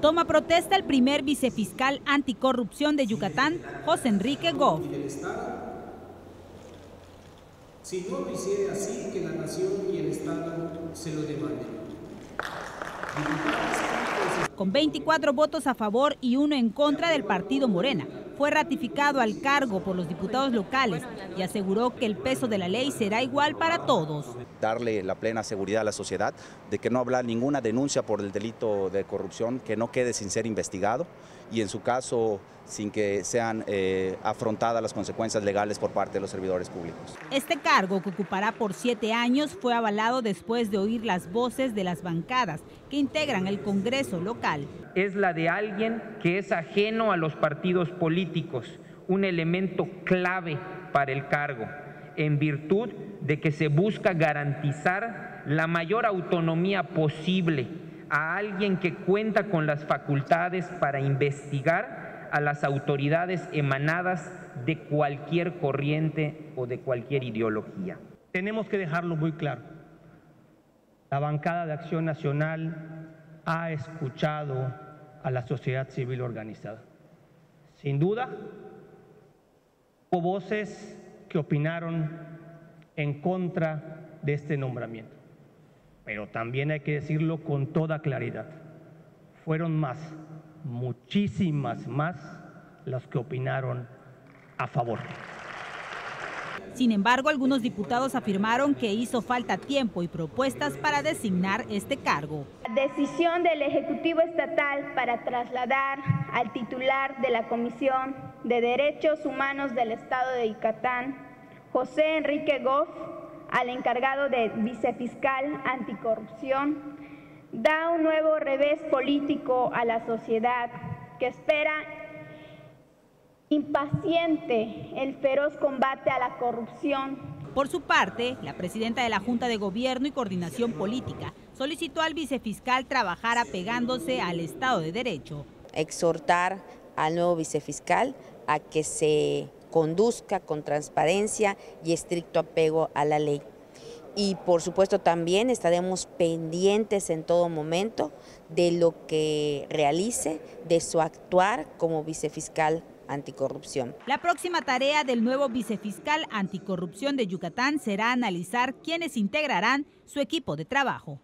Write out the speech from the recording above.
Toma protesta el primer vicefiscal anticorrupción de Yucatán, José Enrique Goff. Si no lo hiciera así, que la nación y el Estado se lo demanden. Con 24 votos a favor y uno en contra del partido Morena, fue ratificado al cargo por los diputados locales y aseguró que el peso de la ley será igual para todos. Darle la plena seguridad a la sociedad de que no habrá ninguna denuncia por el delito de corrupción que no quede sin ser investigado y en su caso sin que sean eh, afrontadas las consecuencias legales por parte de los servidores públicos. Este cargo, que ocupará por siete años, fue avalado después de oír las voces de las bancadas que integran el Congreso local es la de alguien que es ajeno a los partidos un elemento clave para el cargo, en virtud de que se busca garantizar la mayor autonomía posible a alguien que cuenta con las facultades para investigar a las autoridades emanadas de cualquier corriente o de cualquier ideología. Tenemos que dejarlo muy claro. La bancada de Acción Nacional ha escuchado a la sociedad civil organizada. Sin duda, hubo voces que opinaron en contra de este nombramiento, pero también hay que decirlo con toda claridad. Fueron más, muchísimas más, las que opinaron a favor. Sin embargo, algunos diputados afirmaron que hizo falta tiempo y propuestas para designar este cargo. La decisión del Ejecutivo Estatal para trasladar al titular de la Comisión de Derechos Humanos del Estado de Yucatán, José Enrique Goff, al encargado de vicefiscal anticorrupción, da un nuevo revés político a la sociedad que espera impaciente el feroz combate a la corrupción. Por su parte, la presidenta de la Junta de Gobierno y Coordinación Política solicitó al vicefiscal trabajar apegándose al Estado de Derecho. Exhortar al nuevo vicefiscal a que se conduzca con transparencia y estricto apego a la ley. Y por supuesto también estaremos pendientes en todo momento de lo que realice, de su actuar como vicefiscal anticorrupción. La próxima tarea del nuevo vicefiscal anticorrupción de Yucatán será analizar quiénes integrarán su equipo de trabajo.